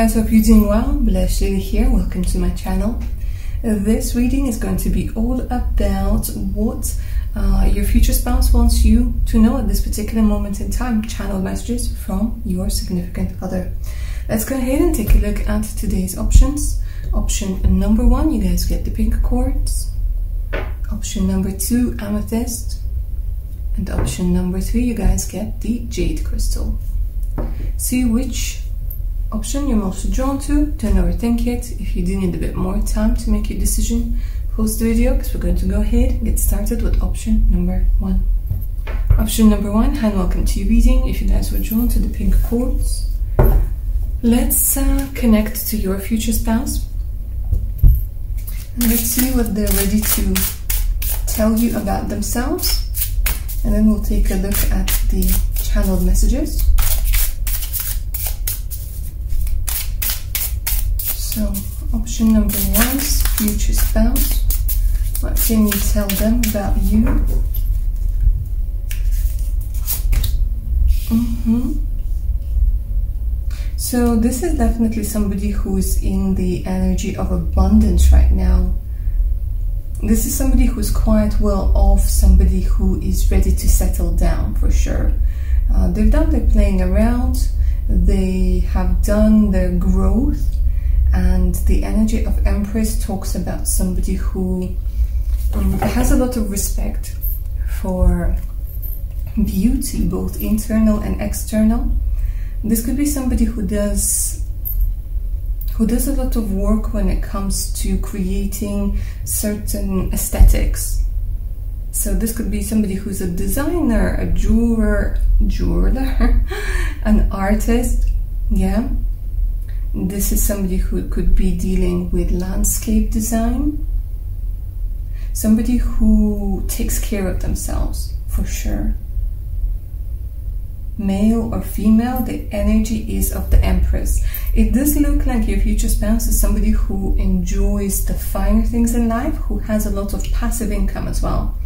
guys, hope you're doing well. Blessed here. Welcome to my channel. This reading is going to be all about what uh, your future spouse wants you to know at this particular moment in time. Channel messages from your significant other. Let's go ahead and take a look at today's options. Option number one, you guys get the pink quartz. Option number two, amethyst. And option number three, you guys get the jade crystal. See which option you're most drawn to. Don't overthink it. If you do need a bit more time to make your decision, pause the video because we're going to go ahead and get started with option number one. Option number one, and welcome to your reading. If you guys were drawn to the pink quartz, let's uh, connect to your future spouse. And let's see what they're ready to tell you about themselves. And then we'll take a look at the channeled messages. So, option number one, future spouse. What can you tell them about you? Mm-hmm. So, this is definitely somebody who's in the energy of abundance right now. This is somebody who's quite well off, somebody who is ready to settle down for sure. Uh, they've done their playing around, they have done their growth and the energy of Empress talks about somebody who um, has a lot of respect for beauty, both internal and external. This could be somebody who does who does a lot of work when it comes to creating certain aesthetics. So this could be somebody who's a designer, a jeweler, jeweler, an artist, yeah, this is somebody who could be dealing with landscape design. Somebody who takes care of themselves, for sure. Male or female, the energy is of the Empress. It does look like your future spouse is somebody who enjoys the finer things in life, who has a lot of passive income as well.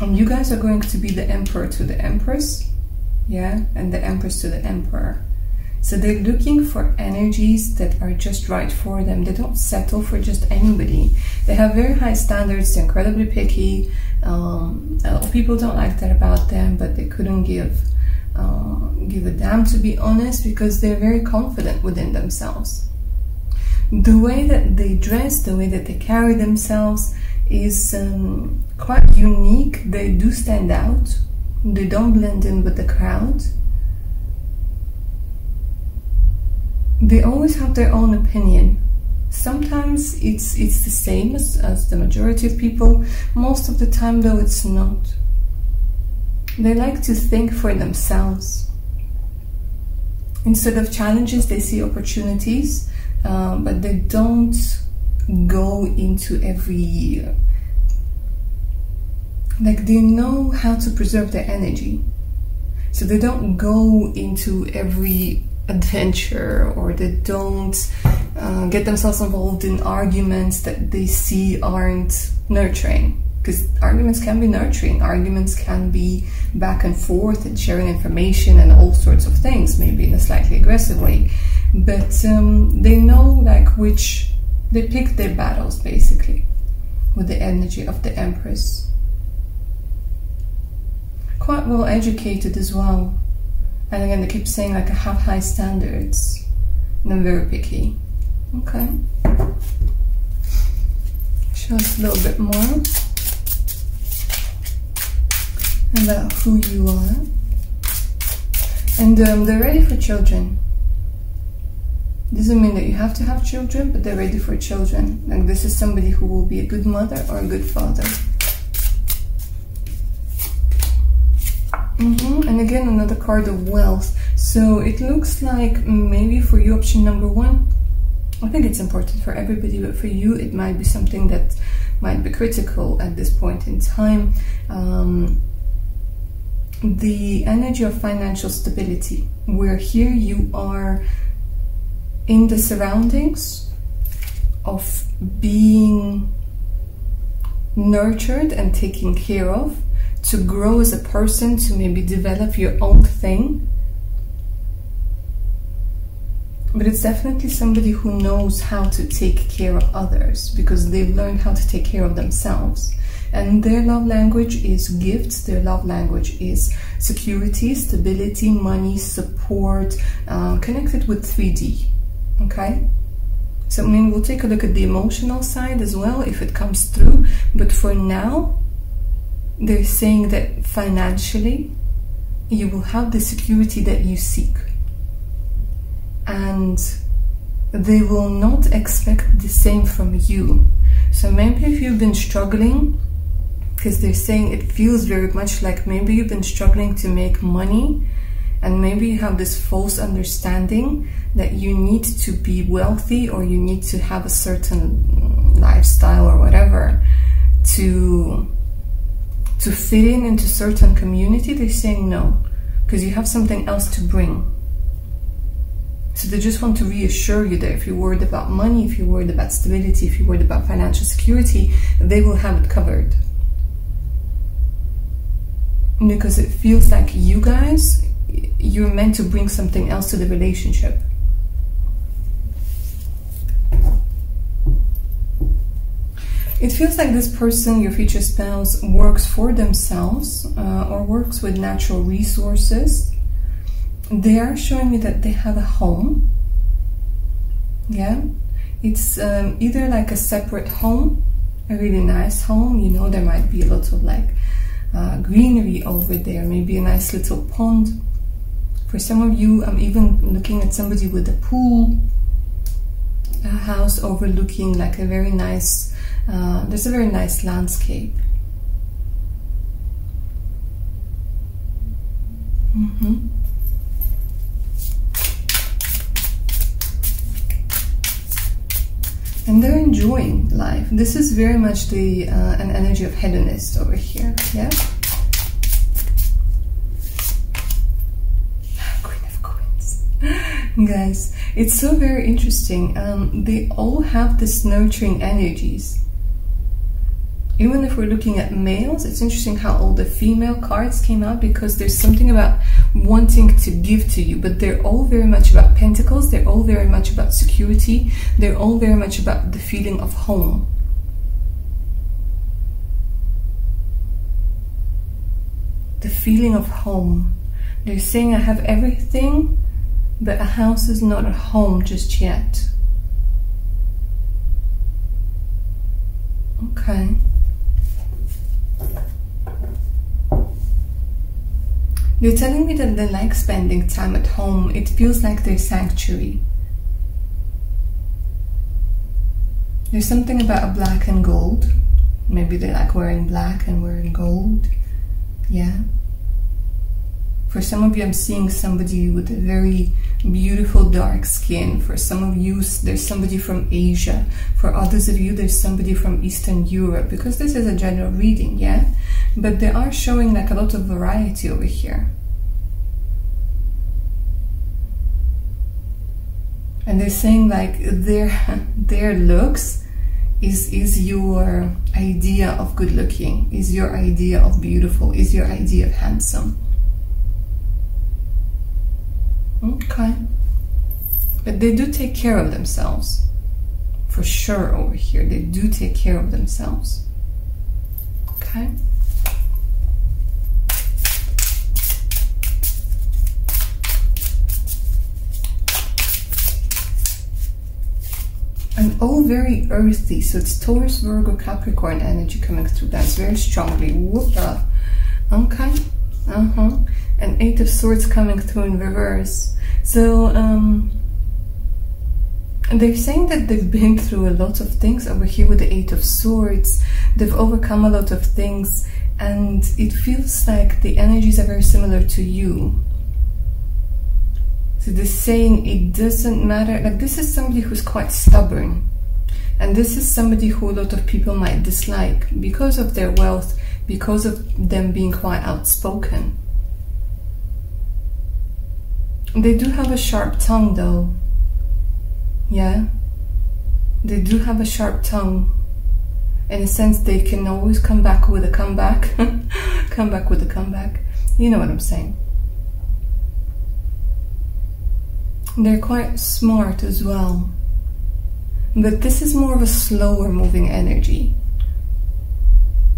And you guys are going to be the Emperor to the Empress, yeah, and the Empress to the Emperor. So they're looking for energies that are just right for them. They don't settle for just anybody. They have very high standards, they're incredibly picky. Um, a lot of people don't like that about them, but they couldn't give uh, give a damn to be honest because they're very confident within themselves. The way that they dress, the way that they carry themselves is um, quite unique. They do stand out. They don't blend in with the crowd they always have their own opinion. Sometimes it's it's the same as, as the majority of people. Most of the time, though, it's not. They like to think for themselves. Instead of challenges, they see opportunities, um, but they don't go into every. year. Like they know how to preserve their energy, so they don't go into every adventure or they don't uh, get themselves involved in arguments that they see aren't nurturing. Because arguments can be nurturing. Arguments can be back and forth and sharing information and all sorts of things maybe in a slightly aggressive way. But um, they know like which they pick their battles basically with the energy of the empress. Quite well educated as well and again, they keep saying like I have high standards and I'm very picky. Okay. Show us a little bit more about who you are. And um, they're ready for children. Doesn't mean that you have to have children, but they're ready for children. Like this is somebody who will be a good mother or a good father. Mm -hmm. And again, another card of wealth. So it looks like maybe for you, option number one, I think it's important for everybody, but for you, it might be something that might be critical at this point in time. Um, the energy of financial stability, where here you are in the surroundings of being nurtured and taken care of to grow as a person, to maybe develop your own thing. but it's definitely somebody who knows how to take care of others because they've learned how to take care of themselves. And their love language is gifts, their love language is security, stability, money, support, uh, connected with 3D. Okay? So, I mean, we'll take a look at the emotional side as well if it comes through. But for now, they're saying that financially, you will have the security that you seek and they will not expect the same from you. So maybe if you've been struggling, because they're saying it feels very much like maybe you've been struggling to make money and maybe you have this false understanding that you need to be wealthy or you need to have a certain lifestyle or whatever to to fit in into certain community they're saying no because you have something else to bring so they just want to reassure you that if you're worried about money, if you're worried about stability, if you're worried about financial security, they will have it covered. Because it feels like you guys, you're meant to bring something else to the relationship. It feels like this person, your future spouse, works for themselves uh, or works with natural resources they are showing me that they have a home. Yeah, it's um, either like a separate home, a really nice home. You know, there might be a lot of like uh, greenery over there, maybe a nice little pond. For some of you, I'm even looking at somebody with a pool, a house overlooking like a very nice. Uh, there's a very nice landscape. Mm-hmm. and they're enjoying life. This is very much the uh, an energy of hedonist over here. Yeah. Queen of guys. It's so very interesting. Um, they all have this nurturing energies even if we're looking at males, it's interesting how all the female cards came out because there's something about wanting to give to you, but they're all very much about pentacles, they're all very much about security, they're all very much about the feeling of home. The feeling of home. They're saying, I have everything, but a house is not a home just yet. Okay. You're telling me that they like spending time at home. It feels like their sanctuary. There's something about a black and gold. Maybe they like wearing black and wearing gold. Yeah. For some of you, I'm seeing somebody with a very beautiful dark skin. For some of you, there's somebody from Asia. For others of you, there's somebody from Eastern Europe. Because this is a general reading, yeah? but they are showing like a lot of variety over here. And they're saying like their their looks is is your idea of good looking, is your idea of beautiful, is your idea of handsome. Okay. But they do take care of themselves. For sure over here. They do take care of themselves. Okay. And all very earthy. So it's Taurus, Virgo, Capricorn energy coming through. That's very strongly. Whoop-a. Okay. Uh-huh. And Eight of Swords coming through in reverse. So, um, they're saying that they've been through a lot of things over here with the Eight of Swords. They've overcome a lot of things, and it feels like the energies are very similar to you. So this saying, it doesn't matter, like this is somebody who's quite stubborn. And this is somebody who a lot of people might dislike because of their wealth, because of them being quite outspoken. They do have a sharp tongue though. Yeah? They do have a sharp tongue. In a sense, they can always come back with a comeback. come back with a comeback. You know what I'm saying. They're quite smart as well. But this is more of a slower moving energy.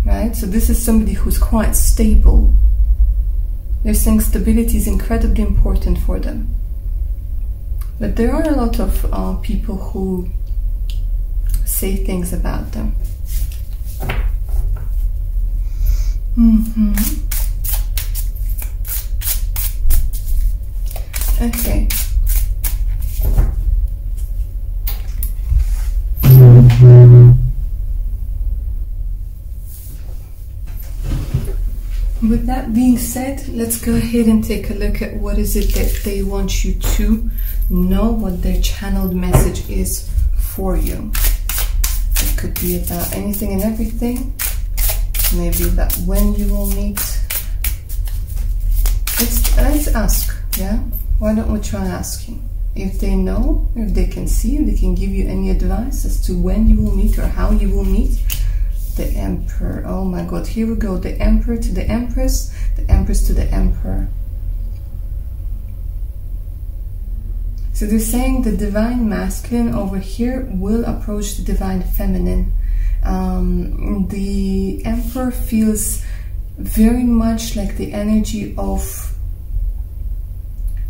Right? So this is somebody who's quite stable. They're saying stability is incredibly important for them. But there are a lot of uh, people who say things about them. Mm-hmm. Okay. With that being said, let's go ahead and take a look at what is it that they want you to know, what their channeled message is for you. It could be about anything and everything. Maybe about when you will meet. Let's, let's ask, yeah? Why don't we try asking? If they know, if they can see, they can give you any advice as to when you will meet or how you will meet the emperor. Oh my god, here we go. The emperor to the empress, the empress to the emperor. So they're saying the divine masculine over here will approach the divine feminine. Um, the emperor feels very much like the energy of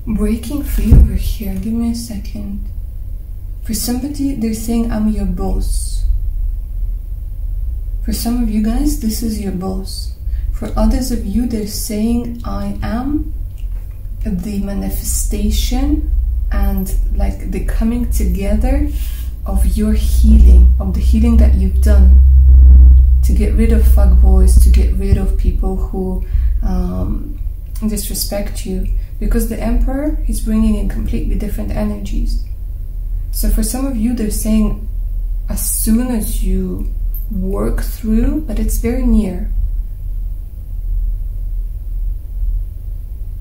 breaking free over here. Give me a second. For somebody, they're saying, I'm your boss. For some of you guys, this is your boss. For others of you, they're saying, I am the manifestation and like the coming together of your healing, of the healing that you've done to get rid of fuckboys, to get rid of people who um, disrespect you. Because the Emperor is bringing in completely different energies. So for some of you, they're saying as soon as you work through, but it's very near.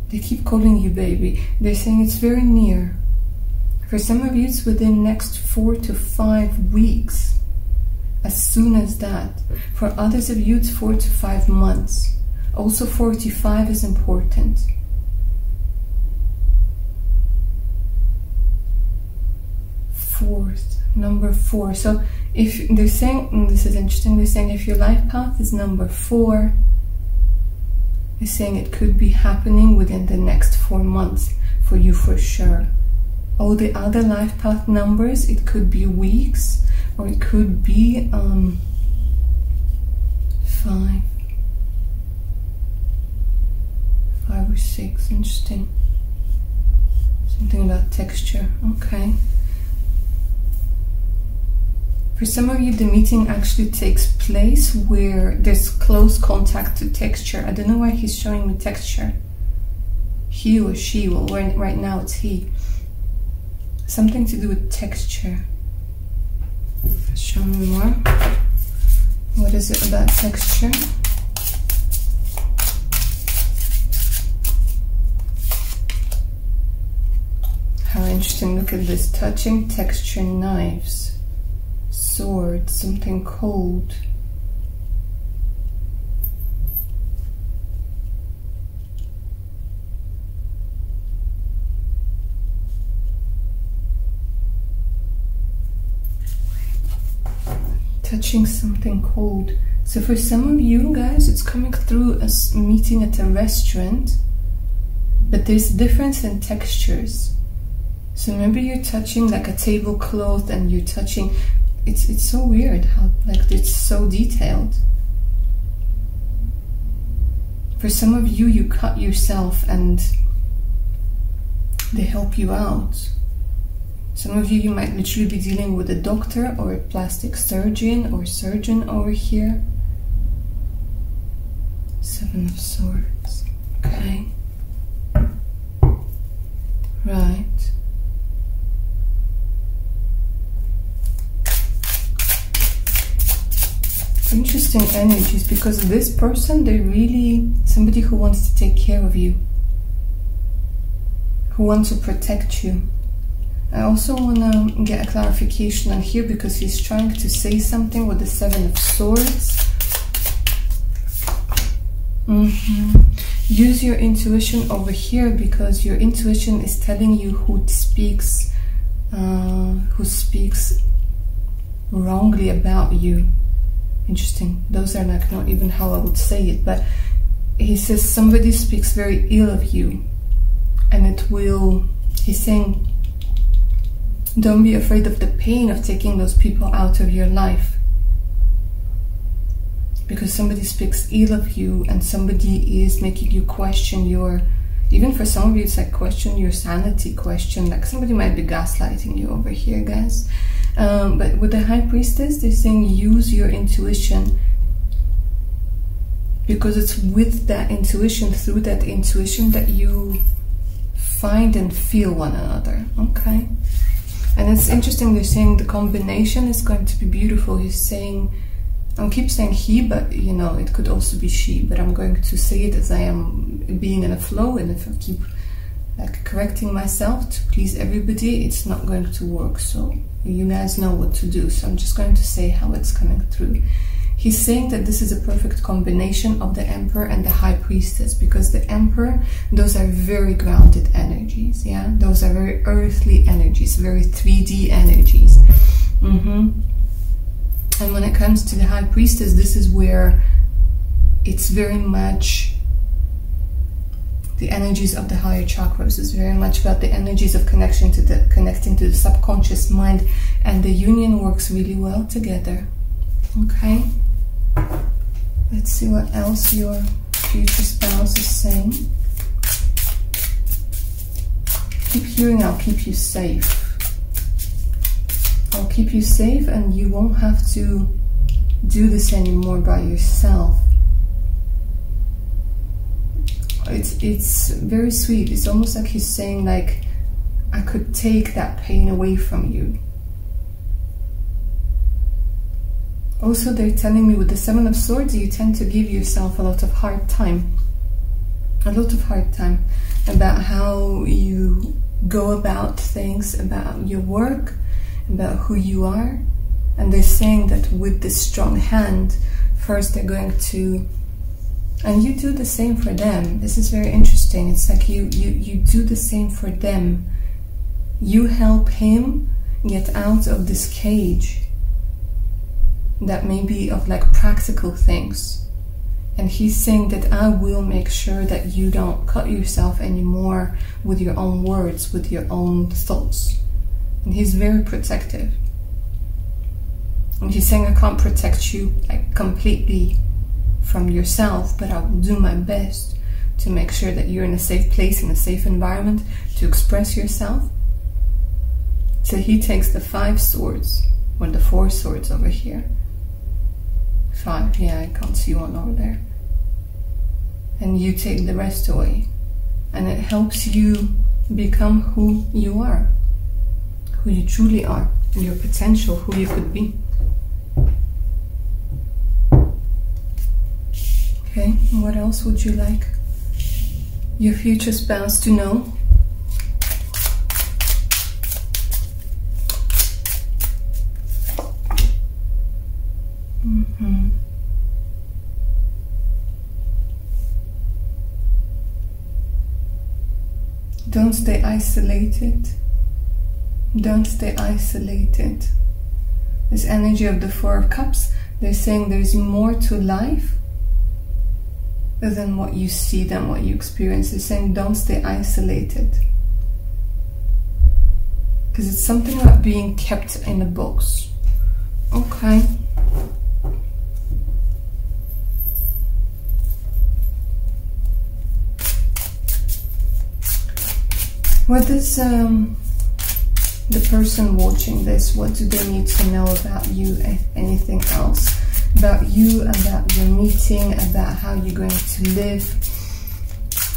They keep calling you baby. They're saying it's very near. For some of you, it's within next four to five weeks. As soon as that. For others of you, it's four to five months. Also, 45 is important. Fourth, number four. So if they're saying, this is interesting, they're saying if your life path is number four, they're saying it could be happening within the next four months for you for sure. All the other life path numbers, it could be weeks or it could be um, five, five or six. Interesting. Something about texture. Okay. For some of you, the meeting actually takes place where there's close contact to texture. I don't know why he's showing me texture. He or she, well, right now it's he. Something to do with texture. Show me more. What is it about texture? How interesting. Look at this. Touching texture knives sword, something cold. Touching something cold. So for some of you guys, it's coming through as meeting at a restaurant, but there's a difference in textures. So maybe you're touching like a tablecloth and you're touching it's it's so weird how like it's so detailed. For some of you, you cut yourself and they help you out. Some of you, you might literally be dealing with a doctor or a plastic surgeon or surgeon over here. Seven of Swords. Okay. Right. Interesting energies because this person they're really somebody who wants to take care of you. Who wants to protect you. I also want to get a clarification on here because he's trying to say something with the seven of swords. Mm -hmm. use your intuition over here because your intuition is telling you who speaks uh, who speaks wrongly about you interesting. Those are like not even how i would say it but he says somebody speaks very ill of you and it will he's saying don't be afraid of the pain of taking those people out of your life. Because somebody speaks ill of you and somebody is making you question your even for some of you it's like question your sanity question like somebody might be gaslighting you over here guys. Um, but with the high priestess they're saying use your intuition because it's with that intuition through that intuition that you find and feel one another okay? And it's interesting they're saying the combination is going to be beautiful. He's saying I keep saying he, but you know, it could also be she, but I'm going to say it as I am being in a flow, and if I keep like correcting myself to please everybody, it's not going to work. So you guys know what to do. So I'm just going to say how it's coming through. He's saying that this is a perfect combination of the Emperor and the High Priestess because the Emperor, those are very grounded energies, yeah? Those are very earthly energies, very 3D energies. Mm-hmm. And when it comes to the high priestess, this is where it's very much the energies of the higher chakras. It's very much about the energies of connection to the connecting to the subconscious mind, and the union works really well together. Okay. Let's see what else your future spouse is saying. Keep hearing, I'll keep you safe. I'll keep you safe and you won't have to do this anymore by yourself. It's it's very sweet. It's almost like he's saying like I could take that pain away from you. Also, they're telling me with the Seven of Swords, you tend to give yourself a lot of hard time. A lot of hard time about how you go about things, about your work, about who you are. And they're saying that with this strong hand, first they're going to and you do the same for them. This is very interesting. It's like you you you do the same for them. You help him get out of this cage that may be of like practical things. And he's saying that I will make sure that you don't cut yourself anymore with your own words, with your own thoughts and he's very protective. And he's saying, I can't protect you like completely from yourself, but I will do my best to make sure that you're in a safe place, in a safe environment to express yourself. So he takes the five swords, or the four swords over here. Five, yeah, I can't see one over there. And you take the rest away. And it helps you become who you are who you truly are, and your potential, who you could be. Okay, what else would you like your future spouse to know? Mm -hmm. Don't stay isolated. Don't stay isolated. This energy of the Four of Cups, they're saying there's more to life than what you see, than what you experience. They're saying don't stay isolated. Because it's something about being kept in a box. Okay. What does um the person watching this, what do they need to know about you, if anything else? About you, about your meeting, about how you're going to live,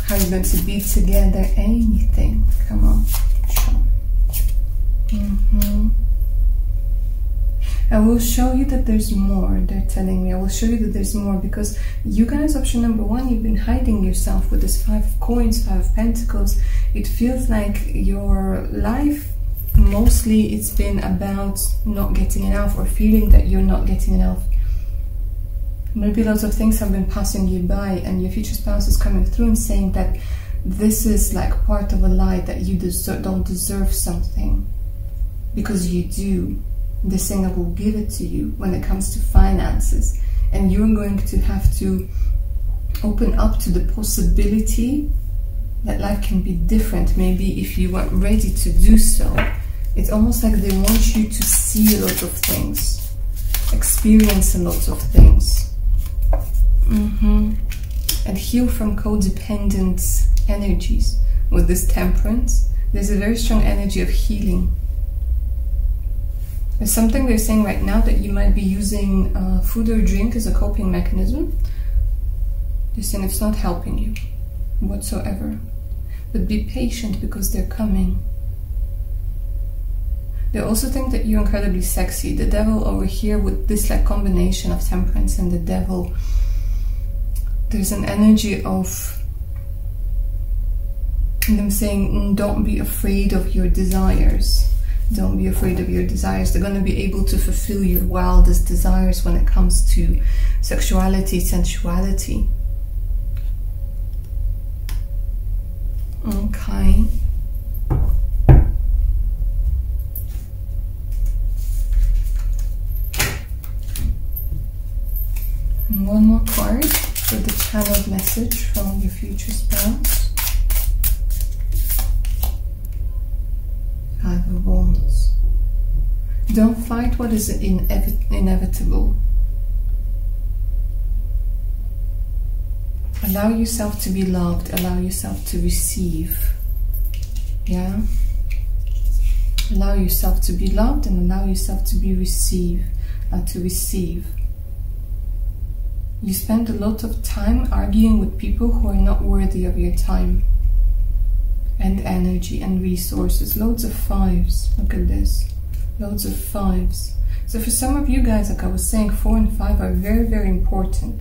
how you're going to be together, anything. Come on. Mm -hmm. I will show you that there's more. They're telling me. I will show you that there's more because you guys, option number one, you've been hiding yourself with this five of coins, five of pentacles. It feels like your life mostly it's been about not getting enough or feeling that you're not getting enough Maybe lots of things have been passing you by, and your future spouse is coming through and saying that this is like part of a lie that you deserve, don't deserve something because you do. The singer will give it to you when it comes to finances, and you're going to have to open up to the possibility that life can be different. Maybe if you weren't ready to do so, it's almost like they want you to see a lot of things, experience a lot of things, mm-hmm. and heal from codependent energies. With this temperance, there's a very strong energy of healing. There's something they're saying right now that you might be using uh, food or drink as a coping mechanism. They're saying it's not helping you whatsoever. But be patient because they're coming. They also think that you're incredibly sexy. The devil over here with this like combination of temperance and the devil, there's an energy of them saying, mm, don't be afraid of your desires. Don't be afraid of your desires. They're going to be able to fulfill your wildest desires when it comes to sexuality, sensuality. Okay. And one more card for the channeled message from your future spouse. Five of Wands. Don't fight what is inevitable. Allow yourself to be loved. Allow yourself to receive. Yeah? Allow yourself to be loved and allow yourself to be received. Uh, to receive. You spend a lot of time arguing with people who are not worthy of your time and energy and resources. Loads of fives. Look at this. Loads of fives. So for some of you guys, like I was saying, four and five are very, very important.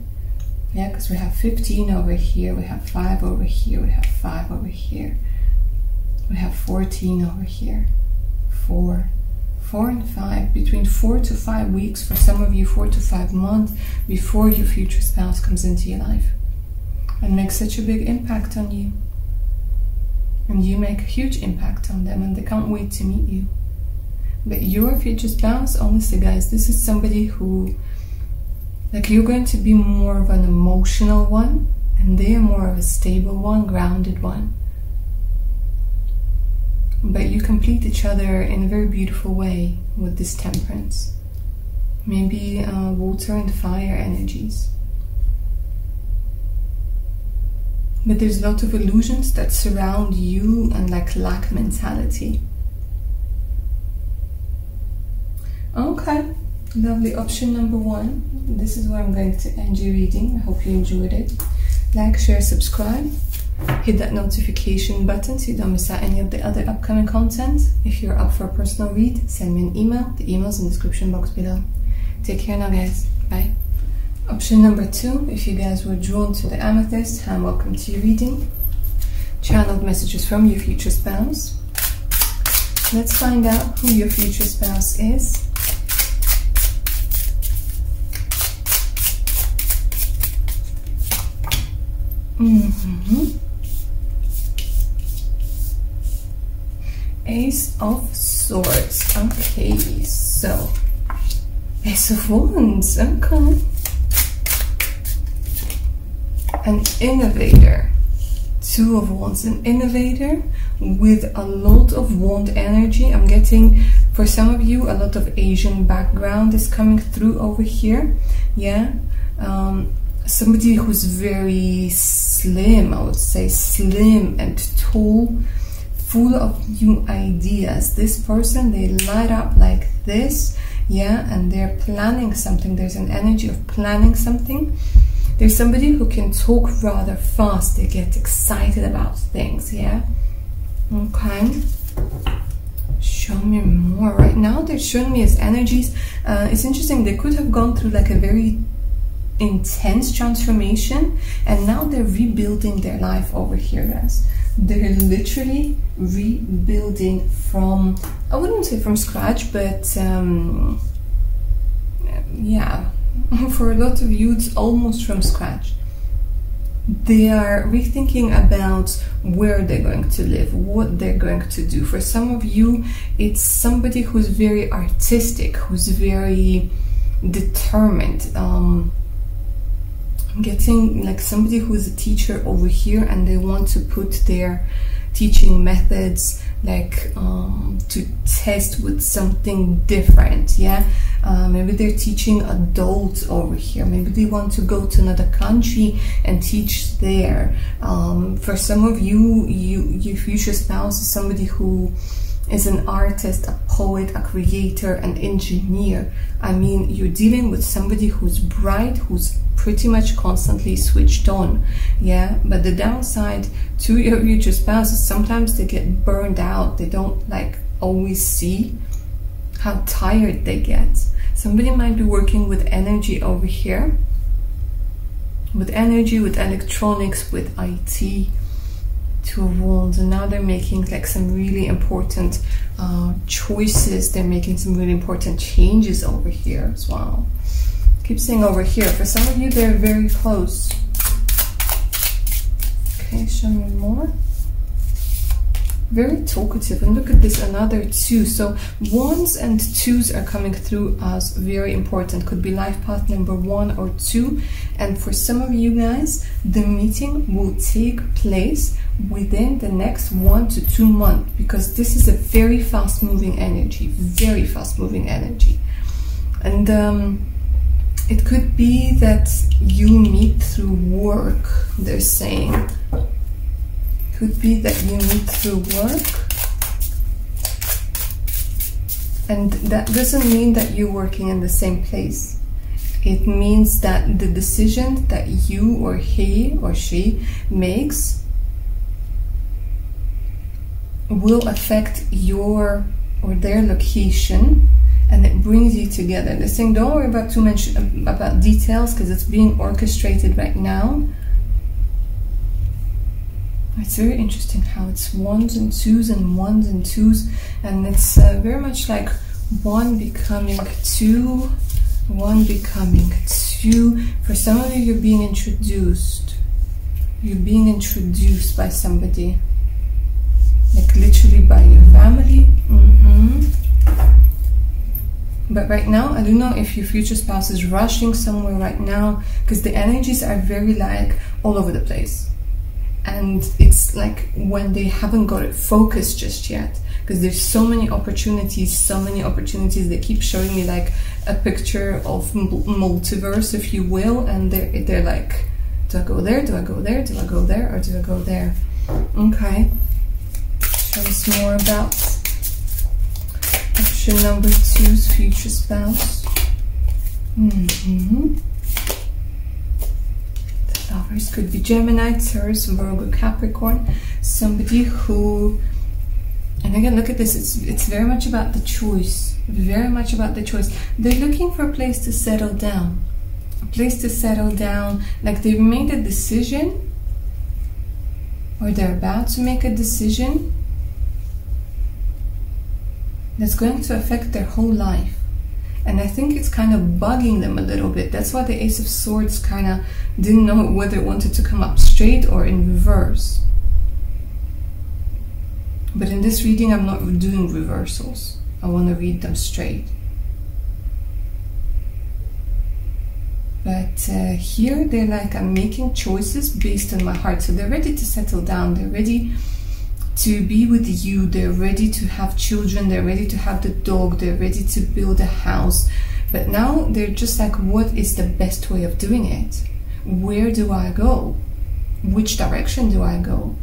Yeah, because we have 15 over here, we have 5 over here, we have 5 over here. We have 14 over here. 4, four and five, between four to five weeks, for some of you, four to five months before your future spouse comes into your life and makes such a big impact on you. And you make a huge impact on them, and they can't wait to meet you. But your future spouse, honestly, guys, this is somebody who, like, you're going to be more of an emotional one, and they are more of a stable one, grounded one but you complete each other in a very beautiful way with this temperance. Maybe uh, water and fire energies. But there's a lot of illusions that surround you and like lack mentality. Okay, lovely. Option number one. This is where I'm going to end your reading. I hope you enjoyed it. Like, share, subscribe hit that notification button so you don't miss out any of the other upcoming content. If you're up for a personal read, send me an email. The email's in the description box below. Take care now, guys. Bye. Option number two, if you guys were drawn to the amethyst, and welcome to your reading. Channeled messages from your future spouse. Let's find out who your future spouse is. Mm -hmm. Ace of Swords. Okay, so Ace of Wands. Okay. An innovator. Two of Wands. An innovator with a lot of wand energy. I'm getting, for some of you, a lot of Asian background is coming through over here. Yeah. Um, somebody who's very slim, I would say, slim and tall full of new ideas. This person, they light up like this, yeah, and they're planning something. There's an energy of planning something. There's somebody who can talk rather fast. They get excited about things, yeah. Okay. Show me more. Right now, they're showing me as energies. Uh, it's interesting. They could have gone through like a very intense transformation and now they're rebuilding their life over here guys they're literally rebuilding from I wouldn't say from scratch, but um, yeah, for a lot of you, it's almost from scratch. They are rethinking about where they're going to live, what they're going to do. For some of you, it's somebody who's very artistic, who's very determined. Um, getting like somebody who's a teacher over here and they want to put their teaching methods like um, to test with something different yeah? Uh, maybe they're teaching adults over here. Maybe they want to go to another country and teach there. Um, for some of you you your future spouse is somebody who is an artist, a poet, a creator, an engineer. I mean, you're dealing with somebody who's bright, who's pretty much constantly switched on. Yeah, but the downside to your future spouse is sometimes they get burned out. They don't like always see how tired they get. Somebody might be working with energy over here, with energy, with electronics, with IT two wands and now they're making like some really important uh, choices. They're making some really important changes over here as well. Keep saying over here. For some of you they're very close. Okay show me more very talkative. And look at this another two. So ones and twos are coming through as very important. Could be life path number one or two. And for some of you guys the meeting will take place within the next one to two months because this is a very fast moving energy very fast moving energy. And um, it could be that you meet through work they're saying could be that you need to work. And that doesn't mean that you're working in the same place. It means that the decision that you or he or she makes will affect your or their location and it brings you together. They're saying don't worry about too much um, about details because it's being orchestrated right now it's very interesting how it's ones and twos and ones and twos, and it's uh, very much like one becoming two, one becoming two. For some of you, you're being introduced. You're being introduced by somebody, like literally by your family. Mm-hmm. But right now, I don't know if your future spouse is rushing somewhere right now because the energies are very like all over the place and it's like when they haven't got it focused just yet because there's so many opportunities so many opportunities they keep showing me like a picture of multiverse if you will and they're, they're like do i go there? Do i go there? Do i go there? Or do i go there? Okay. Show us more about option number two's future spouse. Mm-hmm lovers could be Gemini, Taurus, Virgo, Capricorn, somebody who and again look at this it's it's very much about the choice very much about the choice. They're looking for a place to settle down a place to settle down like they've made a decision or they're about to make a decision that's going to affect their whole life and I think it's kind of bugging them a little bit. That's why the Ace of Swords kind of didn't know whether it wanted to come up straight or in reverse. But in this reading, I'm not doing reversals. I want to read them straight. But uh, here they're like, I'm making choices based on my heart. So they're ready to settle down. They're ready to be with you. They're ready to have children. They're ready to have the dog. They're ready to build a house. But now they're just like, what is the best way of doing it? Where do I go? Which direction do I go?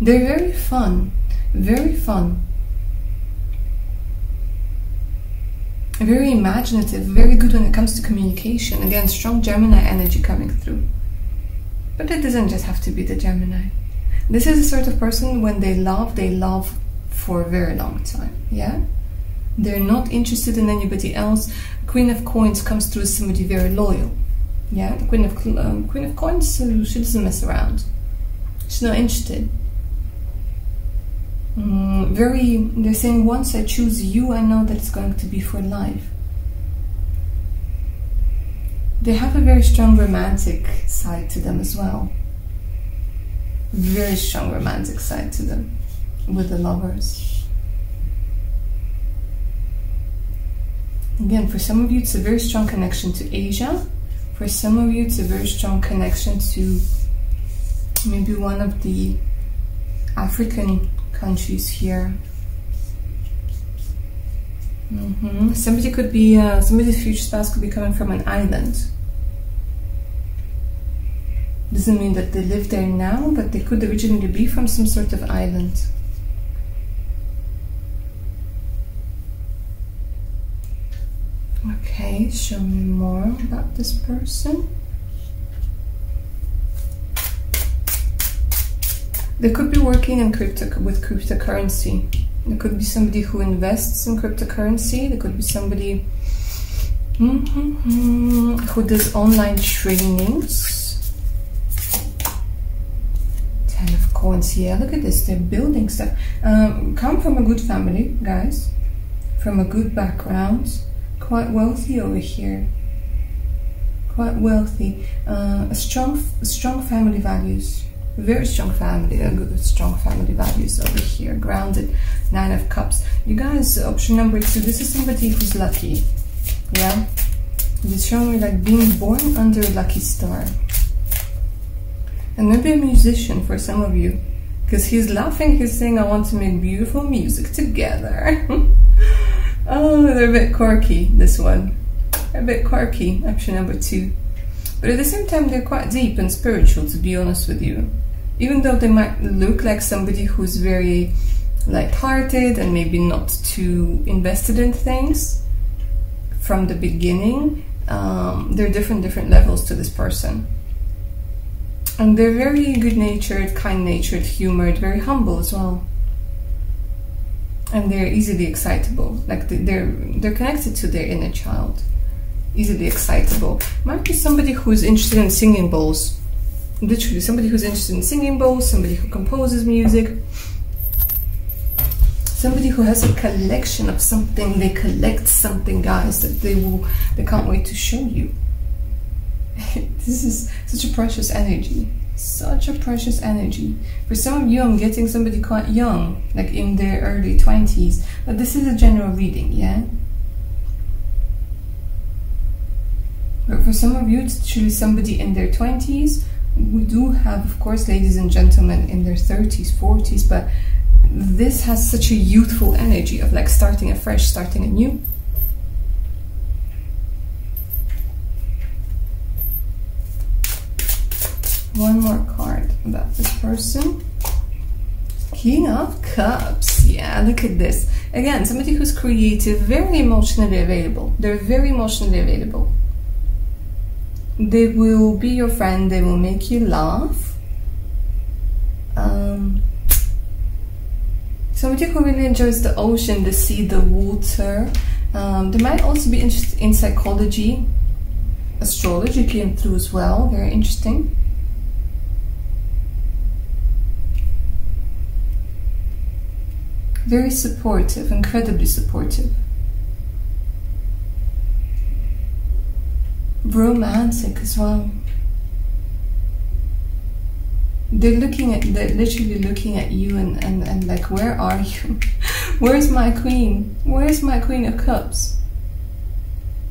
They're very fun, very fun. Very imaginative, very good when it comes to communication. Again, strong Gemini energy coming through. But it doesn't just have to be the Gemini. This is the sort of person when they love, they love for a very long time. Yeah? They're not interested in anybody else. Queen of Coins comes through as somebody very loyal. Yeah, the Queen of um, Queen of Coins, uh, she doesn't mess around. She's not interested. Mm, very, they're saying once I choose you, I know that it's going to be for life. they have a very strong romantic side to them as well. Very strong romantic side to them with the lovers. Again, for some of you, it's a very strong connection to Asia. For some of you, it's a very strong connection to maybe one of the African countries here. Mm -hmm. Somebody could be, uh, somebody's future spouse could be coming from an island. Doesn't mean that they live there now, but they could originally be from some sort of island. Okay, show me more about this person. They could be working in crypto with cryptocurrency. There could be somebody who invests in cryptocurrency. There could be somebody mm -hmm, who does online trainings coins. Look at this, they're building stuff. Um, come from a good family, guys. From a good background. Quite wealthy over here. Quite wealthy. Uh, strong, strong family values. Very strong family, a good, strong family values over here. Grounded, nine of cups. You guys, option number two. This is somebody who's lucky. Yeah, it's showing me like being born under a lucky star and maybe a musician for some of you. Because he's laughing he's saying i want to make beautiful music together. Oh they're a bit quirky this one. A bit quirky option number two. But at the same time they're quite deep and spiritual to be honest with you. Even though they might look like somebody who's very light-hearted and maybe not too invested in things from the beginning um, there are different different levels to this person and they're very good natured, kind natured, humored, very humble as well. And they're easily excitable. Like they're they're connected to their inner child. Easily excitable. Might be somebody who's interested in singing bowls. Literally, somebody who's interested in singing bowls, somebody who composes music, somebody who has a collection of something, they collect something, guys, that they will they can't wait to show you. this is such a precious energy. Such a precious energy. For some of you, I'm getting somebody quite young, like in their early 20s. But this is a general reading, yeah? But for some of you, it's actually somebody in their 20s. We do have, of course, ladies and gentlemen in their 30s, 40s, but this has such a youthful energy of like starting afresh, starting anew. One more card about this person. King of Cups. Yeah, look at this. Again, somebody who's creative, very emotionally available. They're very emotionally available. They will be your friend. They will make you laugh. Um, somebody who really enjoys the ocean, the sea, the water. Um, they might also be interested in psychology. Astrology came through as well. Very interesting. Very supportive, incredibly supportive. Romantic as well. They're looking at, they're literally looking at you and, and, and like, where are you? Where's my queen? Where's my queen of cups?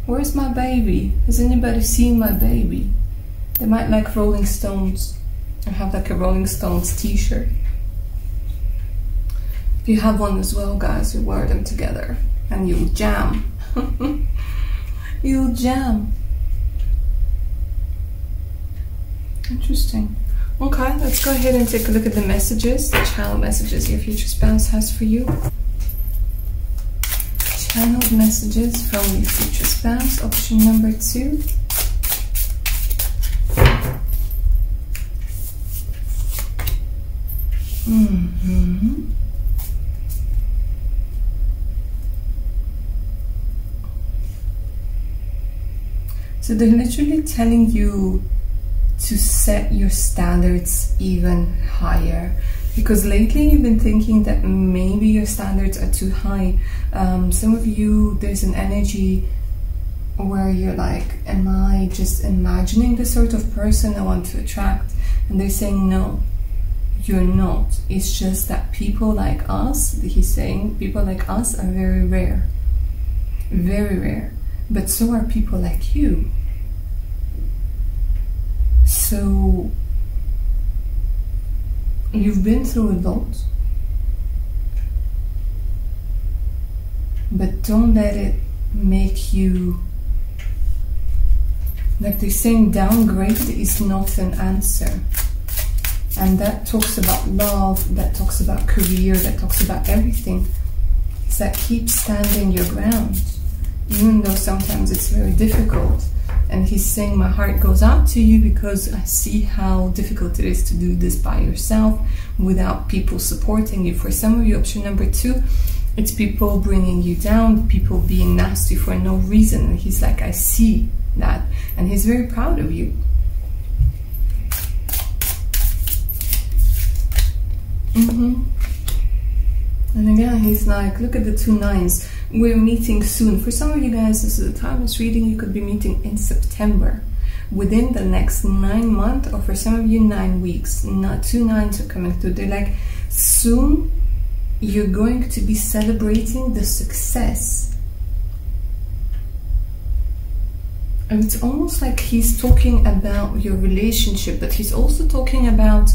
Where's my baby? Has anybody seen my baby? They might like Rolling Stones or have like a Rolling Stones t-shirt. If you have one as well, guys, you wear them together and you'll jam. you'll jam. Interesting. Okay, let's go ahead and take a look at the messages, the channel messages your future spouse has for you. Channeled messages from your future spouse, option number two. Mm-hmm. So they're literally telling you to set your standards even higher because lately you've been thinking that maybe your standards are too high. Um, some of you, there's an energy where you're like, Am I just imagining the sort of person I want to attract? And they're saying, No, you're not. It's just that people like us, he's saying, people like us are very rare. Very rare. But so are people like you. So you've been through a lot. But don't let it make you like they're saying downgrade is not an answer and that talks about love that talks about career that talks about everything is that keep standing your ground even though sometimes it's very difficult and he's saying my heart goes out to you because i see how difficult it is to do this by yourself without people supporting you. For some of you option number two it's people bringing you down people being nasty for no reason. And he's like i see that and he's very proud of you. Mm-hmm. and again he's like look at the two nines we're meeting soon. For some of you guys this is a timeless reading. You could be meeting in september. Within the next nine months or for some of you nine weeks. Not two nines are coming through. They're like soon you're going to be celebrating the success. And it's almost like he's talking about your relationship, but he's also talking about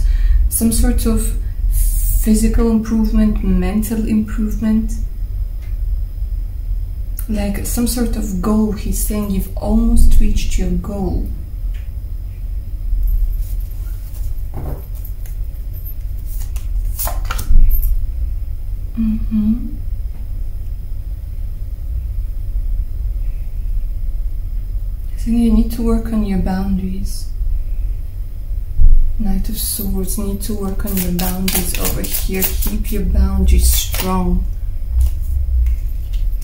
some sort of physical improvement, mental improvement, like some sort of goal. He's saying you've almost reached your goal. Mm-hmm. So you need to work on your boundaries. Knight of Swords, need to work on your boundaries over here. Keep your boundaries strong.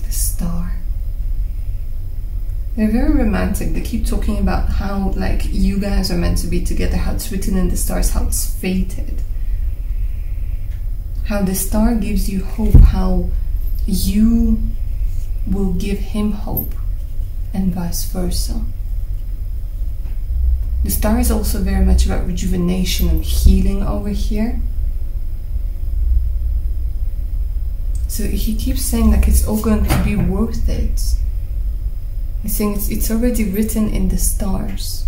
The star. They're very romantic. They keep talking about how like you guys are meant to be together, how it's written in the stars, how it's fated. How the star gives you hope, how you will give him hope and vice versa. The star is also very much about rejuvenation and healing over here. So he keeps saying like it's all going to be worth it. He's saying it's, it's already written in the stars.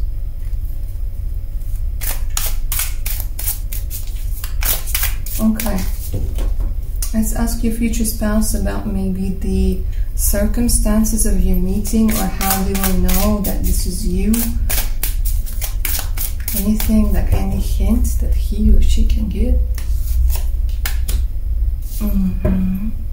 Okay. Let's ask your future spouse about maybe the circumstances of your meeting or how they will know that this is you. Anything, like any hint that he or she can give. Mm -hmm.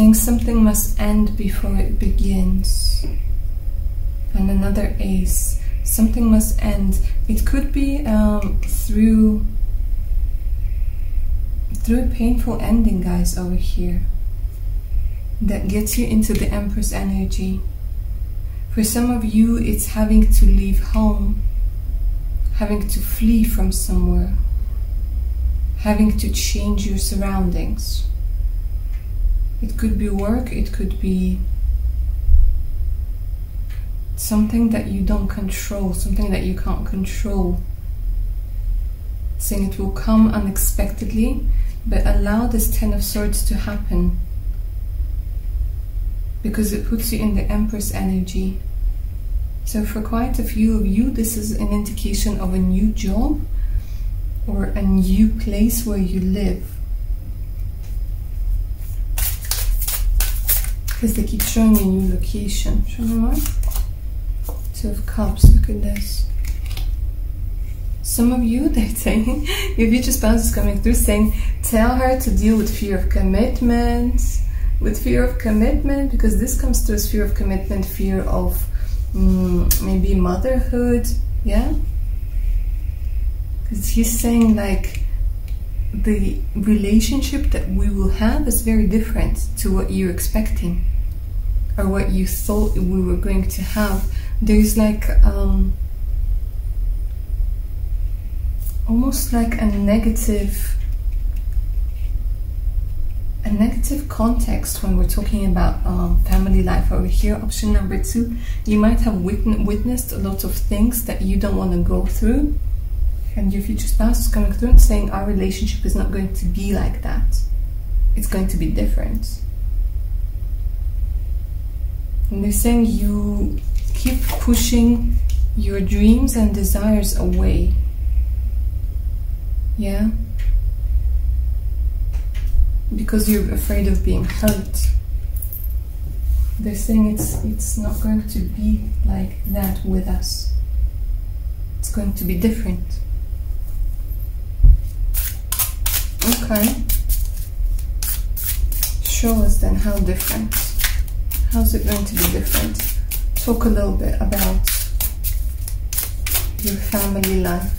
Saying something must end before it begins. And another ace, something must end. It could be um, through through a painful ending, guys, over here that gets you into the Empress energy. For some of you, it's having to leave home, having to flee from somewhere, having to change your surroundings. It could be work, it could be something that you don't control, something that you can't control. Saying it will come unexpectedly, but allow this Ten of Swords to happen because it puts you in the Empress energy. So, for quite a few of you, this is an indication of a new job or a new place where you live. Because they keep showing me new location. Show me more. Two of Cups, look at this. Some of you, they're saying, your future spouse is coming through saying, tell her to deal with fear of commitment, with fear of commitment, because this comes through as fear of commitment, fear of mm, maybe motherhood, yeah? Because he's saying, like, the relationship that we will have is very different to what you're expecting or what you thought we were going to have. There's like um, almost like a negative a negative context when we're talking about um, family life over here option number two you might have witnessed a lot of things that you don't want to go through and your future spouse is coming through and saying our relationship is not going to be like that it's going to be different and they're saying you keep pushing your dreams and desires away yeah because you're afraid of being hurt. They're saying it's it's not going to be like that with us. It's going to be different. Okay. Show us then how different. How's it going to be different? Talk a little bit about your family life.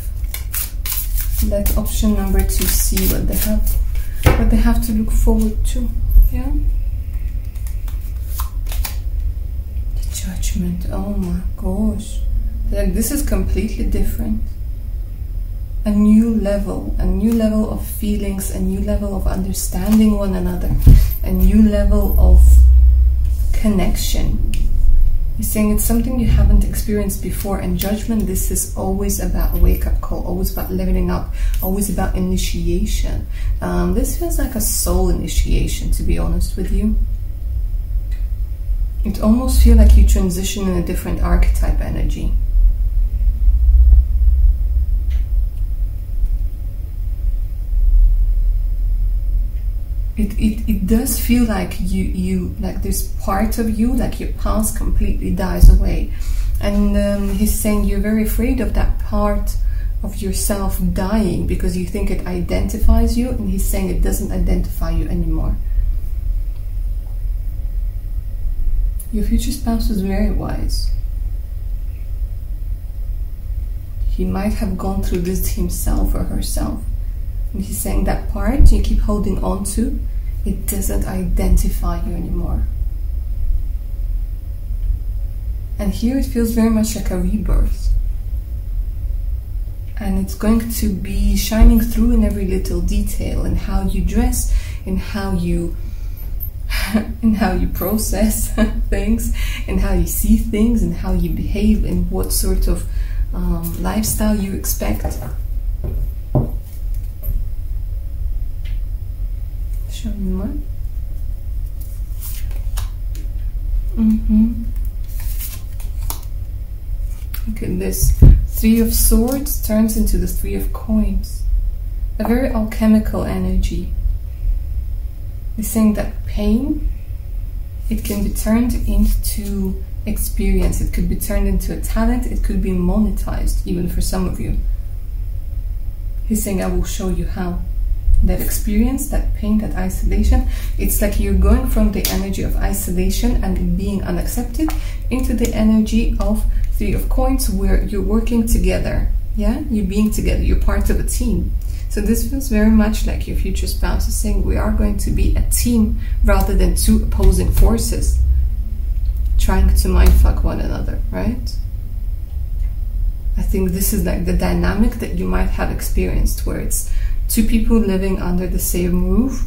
Let option number two see what they have what they have to look forward to. Yeah? The judgment. Oh my gosh. Like this is completely different. A new level, a new level of feelings, a new level of understanding one another, a new level of connection. He's saying it's something you haven't experienced before, and judgment, this is always about a wake up call, always about leveling up, always about initiation. Um, this feels like a soul initiation, to be honest with you. It almost feels like you transition in a different archetype energy. It, it, it does feel like you you like this part of you like your past completely dies away. And um, he's saying you're very afraid of that part of yourself dying because you think it identifies you and he's saying it doesn't identify you anymore. Your future spouse is very wise. He might have gone through this himself or herself. And he's saying that part you keep holding on to, it doesn't identify you anymore. And here it feels very much like a rebirth. And it's going to be shining through in every little detail in how you dress, in how you in how you process things, in how you see things, and how you behave, and what sort of um, lifestyle you expect. Show me more. Mm-hmm. Look at this. Three of Swords turns into the Three of Coins. A very alchemical energy. He's saying that pain, it can be turned into experience. It could be turned into a talent. It could be monetized, even for some of you. He's saying, I will show you how that experience, that pain, that isolation, it's like you're going from the energy of isolation and being unaccepted into the energy of Three of Coins where you're working together. Yeah, you're being together, you're part of a team. So this feels very much like your future spouse is saying we are going to be a team rather than two opposing forces trying to mindfuck one another, right? I think this is like the dynamic that you might have experienced where it's two people living under the same roof,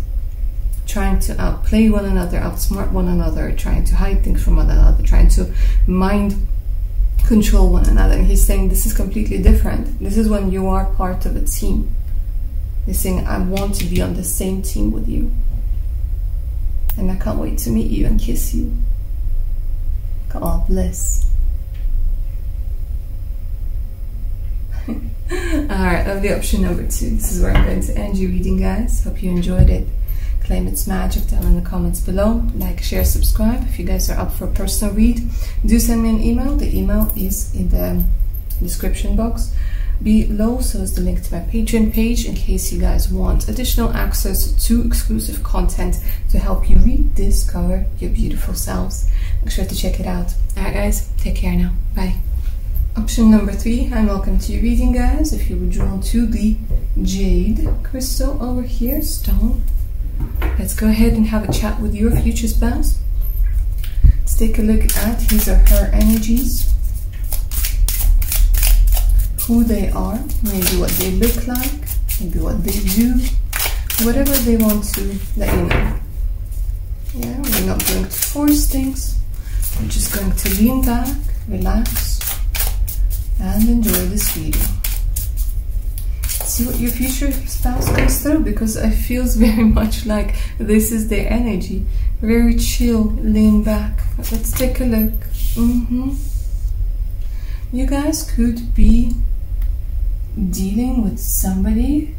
trying to outplay one another, outsmart one another, trying to hide things from one another, trying to mind control one another. And he's saying this is completely different. This is when you are part of a team. He's saying, I want to be on the same team with you. And I can't wait to meet you and kiss you. God bless. Alright, lovely option number two. This is where I'm going to end your reading, guys. Hope you enjoyed it. Claim its magic down in the comments below. Like, share, subscribe. If you guys are up for a personal read, do send me an email. The email is in the description box below, so is the link to my Patreon page in case you guys want additional access to exclusive content to help you rediscover your beautiful selves. Make sure to check it out. Alright, guys, take care now. Bye. Option number three, and welcome to your reading, guys. If you were drawn to the jade crystal over here, stone, let's go ahead and have a chat with your future spouse. Let's take a look at his or her energies who they are, maybe what they look like, maybe what they do, whatever they want to let you know. Yeah, we're not going to force things. We're just going to lean back, relax, and enjoy this video. See what your future spouse goes through because it feels very much like this is their energy. Very chill, lean back. Let's take a look. Mm -hmm. You guys could be dealing with somebody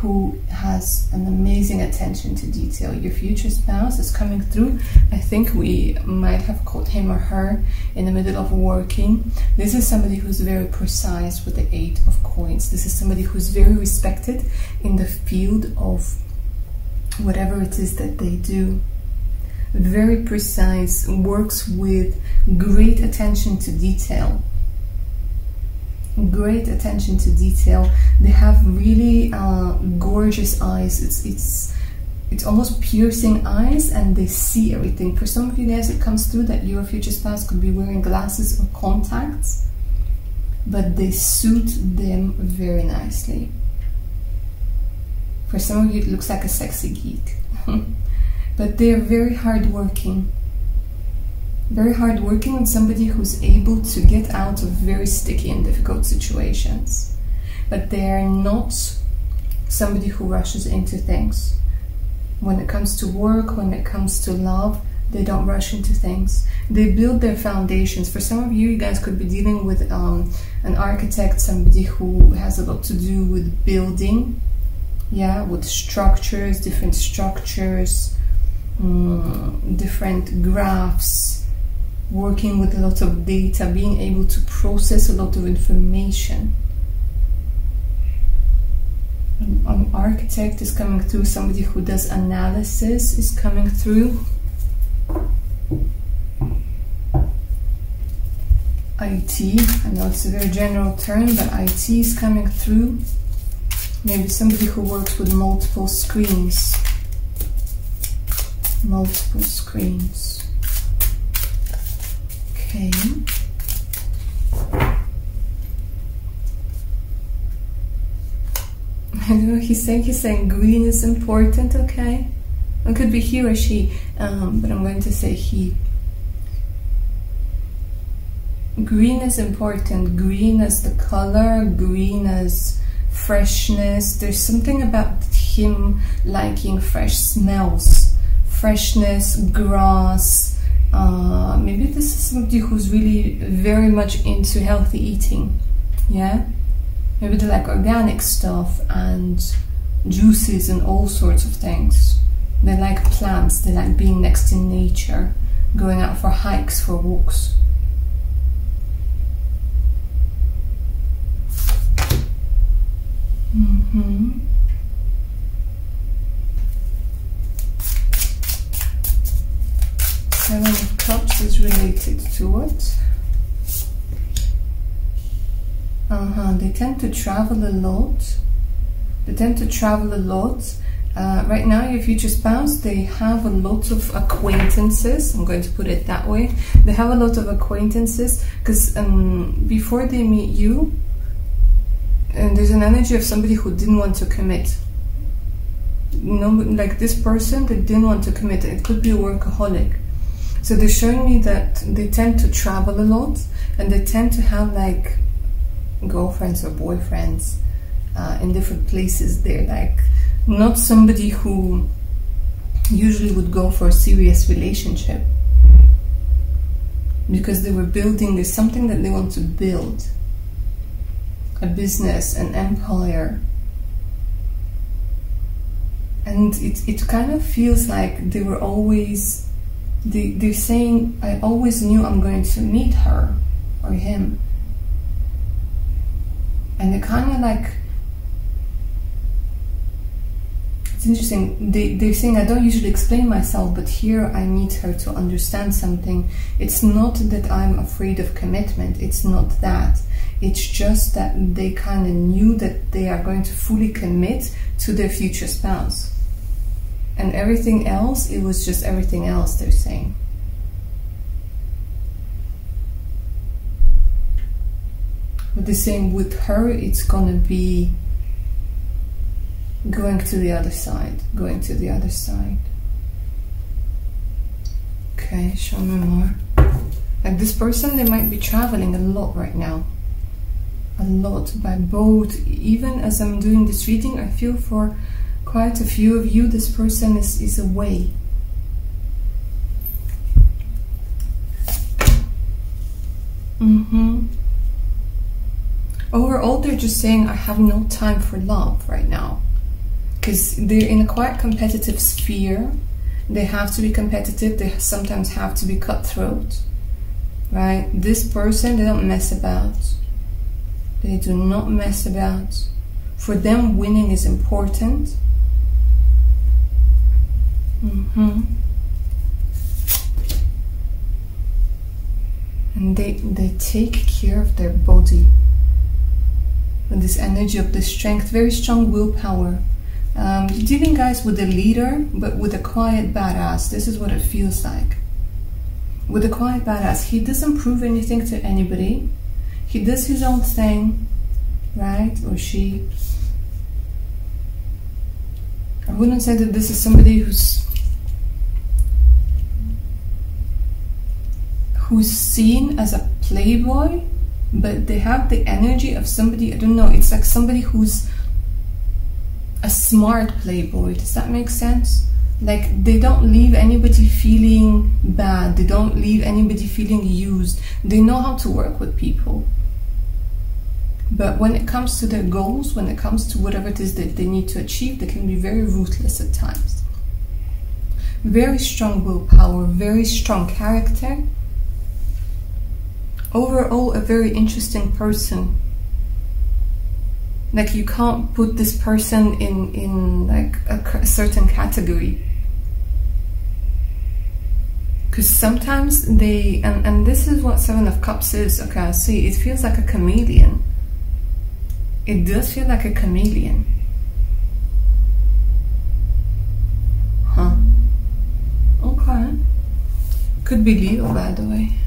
who has an amazing attention to detail. Your future spouse is coming through. I think we might have caught him or her in the middle of working. This is somebody who's very precise with the Eight of Coins. This is somebody who's very respected in the field of whatever it is that they do. Very precise, works with great attention to detail great attention to detail. They have really uh, gorgeous eyes. It's it's it's almost piercing eyes, and they see everything. For some of you guys, it comes through that your future spouse could be wearing glasses or contacts, but they suit them very nicely. For some of you, it looks like a sexy geek, but they're very hardworking very hard working with somebody who's able to get out of very sticky and difficult situations. But they're not somebody who rushes into things. When it comes to work, when it comes to love, they don't rush into things. They build their foundations. For some of you, you guys could be dealing with um, an architect, somebody who has a lot to do with building, yeah, with structures, different structures, um, different graphs, working with a lot of data, being able to process a lot of information. An, architect is coming through, somebody who does analysis is coming through. IT, I know it's a very general term, but IT is coming through. Maybe somebody who works with multiple screens. Multiple screens. Okay. I don't know, he's saying he's saying green is important, okay? It could be he or she, um, but I'm going to say he. Green is important. Green as the color, green as freshness. There's something about him liking fresh smells, freshness, grass, uh, maybe this is somebody who's really very much into healthy eating. Yeah? Maybe they like organic stuff and juices and all sorts of things. They like plants, they like being next to nature, going out for hikes, for walks. Mm-hmm. Seven of Cups is related to what? Uh-huh, they tend to travel a lot. They tend to travel a lot. Uh, right now, your future spouse, they have a lot of acquaintances. I'm going to put it that way. They have a lot of acquaintances because um, before they meet you, and there's an energy of somebody who didn't want to commit. No, like this person they didn't want to commit. It could be a workaholic so they're showing me that they tend to travel a lot and they tend to have like girlfriends or boyfriends uh, in different places. They're like not somebody who usually would go for a serious relationship because they were building something that they want to build a business an empire and it, it kind of feels like they were always they, they're saying, I always knew I'm going to meet her or him. And they kind of like, it's interesting. They, they're saying, I don't usually explain myself, but here I need her to understand something. It's not that I'm afraid of commitment, it's not that. It's just that they kind of knew that they are going to fully commit to their future spouse and everything else, it was just everything else they're saying. But the same with her, it's gonna be going to the other side, going to the other side. Okay, show me more. Like this person, they might be traveling a lot right now. A lot by boat. Even as I'm doing this reading, I feel for quite a few of you, this person is, is away. Mm-hmm. Overall, they're just saying, I have no time for love right now. Because they're in a quite competitive sphere. They have to be competitive, they sometimes have to be cutthroat. Right? This person, they don't mess about. They do not mess about. For them, winning is important. Mm-hmm. And they, they take care of their body. And this energy of the strength, very strong willpower. Um, dealing, guys, with a leader, but with a quiet badass. This is what it feels like. With a quiet badass, he doesn't prove anything to anybody. He does his own thing, right? Or she. I wouldn't say that this is somebody who's who's seen as a playboy, but they have the energy of somebody, I don't know, it's like somebody who's a smart playboy. Does that make sense? Like they don't leave anybody feeling bad, they don't leave anybody feeling used. They know how to work with people. But when it comes to their goals, when it comes to whatever it is that they need to achieve, they can be very ruthless at times. Very strong willpower, very strong character, overall a very interesting person. Like you can't put this person in in like a, certain category. Because sometimes they and, and this is what seven of cups is okay I see it feels like a chameleon. It does feel like a chameleon. Huh. Okay. Could be leo by the way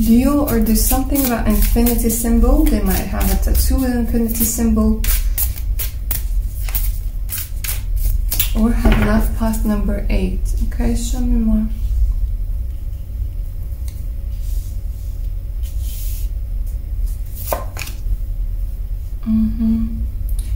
Leo or do something about infinity symbol. They might have a tattoo with infinity symbol. Or have love path number eight. Okay, show me more. Mm-hmm.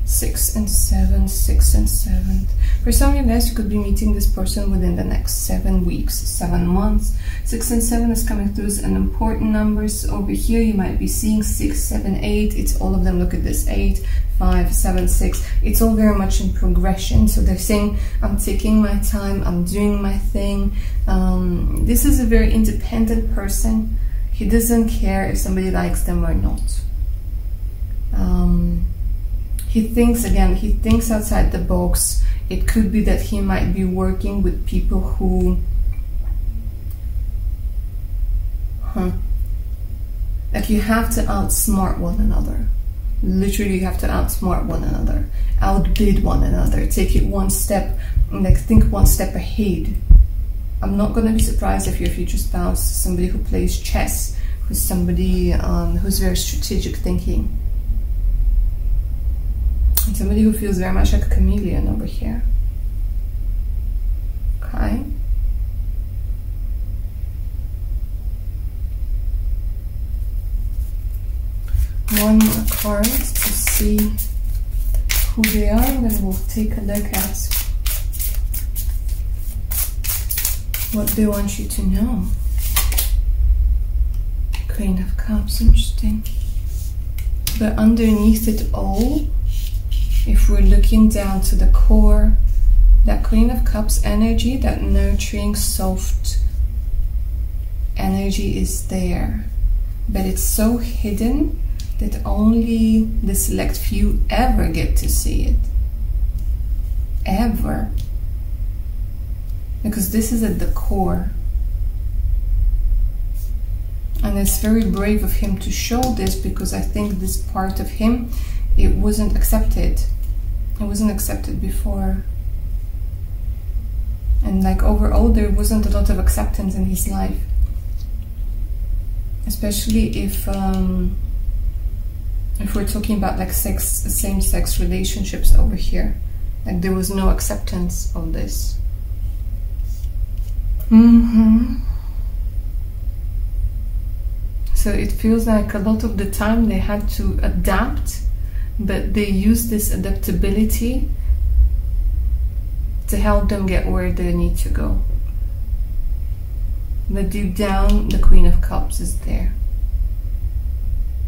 Six and seven, six and seven. For some of you guys, you could be meeting this person within the next seven weeks, seven months. Six and seven is coming through as an important numbers. Over here, you might be seeing six, seven, eight. It's all of them. Look at this, eight, five, seven, six. It's all very much in progression. So they're saying, I'm taking my time, I'm doing my thing. Um, this is a very independent person. He doesn't care if somebody likes them or not. Um, he thinks again, he thinks outside the box it could be that he might be working with people who huh like you have to outsmart one another. Literally you have to outsmart one another outbid one another take it one step like think one step ahead. I'm not going to be surprised if your future spouse is somebody who plays chess who's somebody um, who's very strategic thinking and somebody who feels very much like a chameleon over here. Okay. One more card to see who they are, and then we'll take a look at what they want you to know. Queen of Cups, interesting. But underneath it all, if we're looking down to the core, that Queen of Cups energy, that nurturing, soft energy is there. But it's so hidden that only the select few ever get to see it. Ever. Because this is at the core. And it's very brave of him to show this because I think this part of him, it wasn't accepted it wasn't accepted before. And like overall, there wasn't a lot of acceptance in his life. Especially if um, if we're talking about like sex, same-sex relationships over here, like there was no acceptance of this. Mm-hmm. So it feels like a lot of the time they had to adapt, but they use this adaptability to help them get where they need to go. But deep down, the Queen of Cups is there.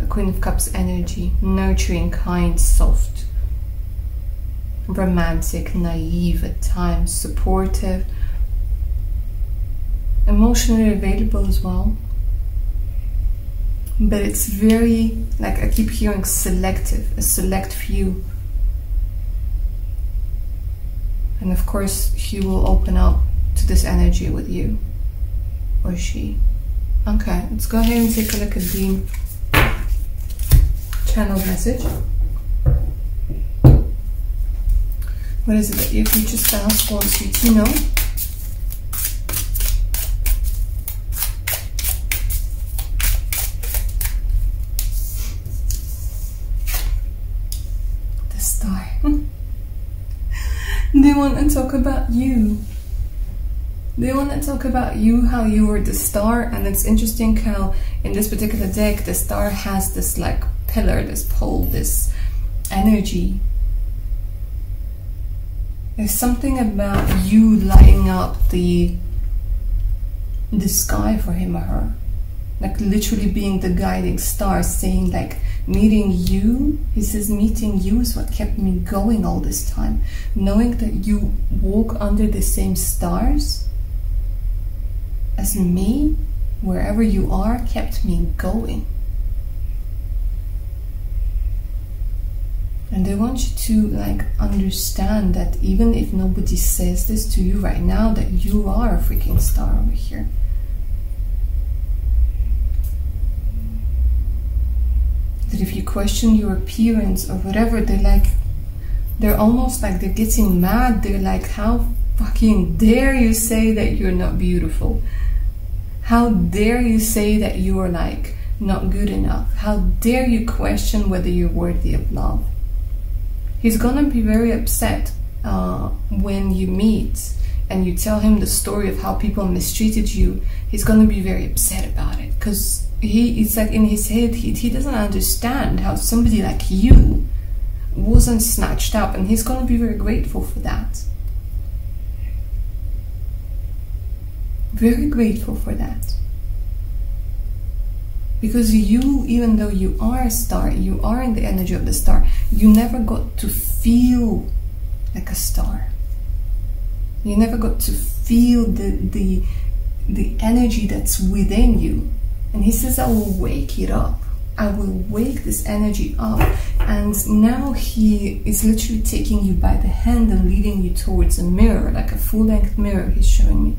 The Queen of Cups energy, nurturing, kind, soft, romantic, naive at times, supportive, emotionally available as well. But it's very, like I keep hearing selective, a select few. And of course, he will open up to this energy with you or she. Okay, let's go ahead and take a look at the channel message. What is it that your future spouse wants you to know? The star. They want to talk about you. They want to talk about you, how you were the star, and it's interesting how in this particular deck the star has this like pillar, this pole, this energy. There's something about you lighting up the the sky for him or her. Like literally being the guiding star, saying like meeting you, he says meeting you is what kept me going all this time. Knowing that you walk under the same stars as me, wherever you are, kept me going. And I want you to like understand that even if nobody says this to you right now, that you are a freaking star over here. That if you question your appearance or whatever, they're like, they're almost like they're getting mad. They're like, how fucking dare you say that you're not beautiful? How dare you say that you are like not good enough? How dare you question whether you're worthy of love? He's gonna be very upset uh, when you meet and you tell him the story of how people mistreated you. He's gonna be very upset about it because he it's like in his head he, he doesn't understand how somebody like you wasn't snatched up and he's gonna be very grateful for that. very grateful for that. Because you, even though you are a star, you are in the energy of the star, you never got to feel like a star. You never got to feel the, the, the energy that's within you. And he says, I will wake it up. I will wake this energy up. And now he is literally taking you by the hand and leading you towards a mirror, like a full length mirror, he's showing me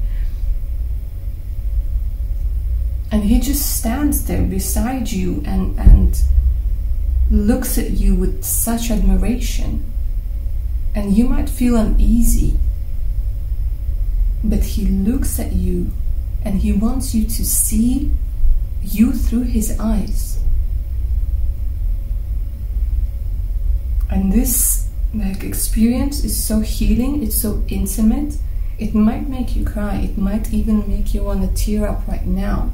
and he just stands there beside you and and looks at you with such admiration and you might feel uneasy but he looks at you and he wants you to see you through his eyes. And this like experience is so healing it's so intimate. It might make you cry it might even make you want to tear up right now.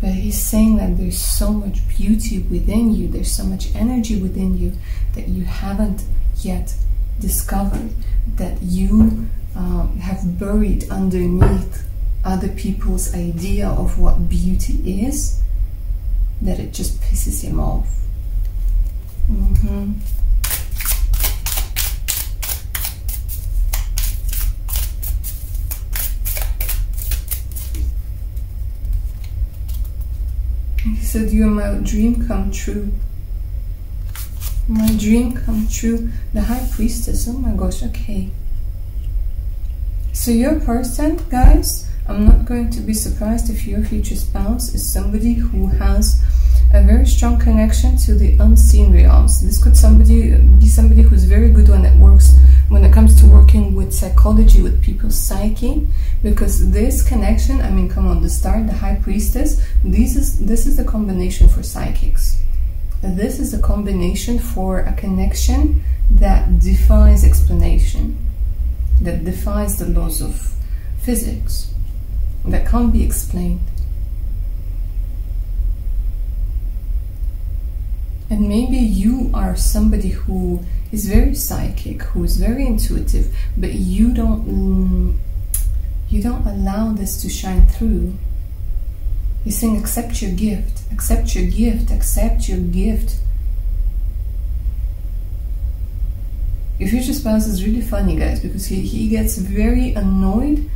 But he's saying that there's so much beauty within you, there's so much energy within you that you haven't yet discovered, that you um, have buried underneath other people's idea of what beauty is, that it just pisses him off. Mm-hmm. He said, You're my dream come true. My dream come true. The High Priestess. Oh my gosh, okay. So, your person, guys, I'm not going to be surprised if your future spouse is somebody who has a very strong connection to the unseen realms. This could somebody be somebody who's very good when it works when it comes to working with psychology, with people's psyche, because this connection, I mean, come on, the star, the high priestess, this is this is a combination for psychics. This is a combination for a connection that defies explanation, that defies the laws of physics, that can't be explained. And maybe you are somebody who is very psychic, who is very intuitive, but you don't mm, you don't allow this to shine through. He's saying, accept your gift, accept your gift, accept your gift. Your future spouse is really funny, guys, because he, he gets very annoyed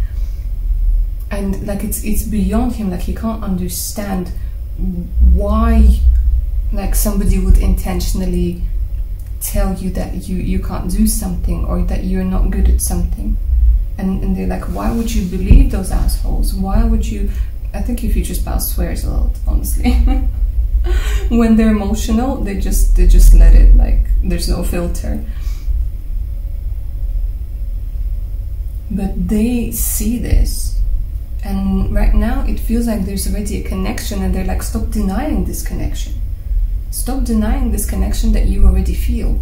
and like it's it's beyond him, like he can't understand why like somebody would intentionally tell you that you, you can't do something or that you're not good at something. And, and they're like, why would you believe those assholes? Why would you? I think if your future spouse swears a lot, honestly. when they're emotional, they just they just let it like there's no filter. But they see this, and right now it feels like there's already a connection, and they're like, stop denying this connection. Stop denying this connection that you already feel.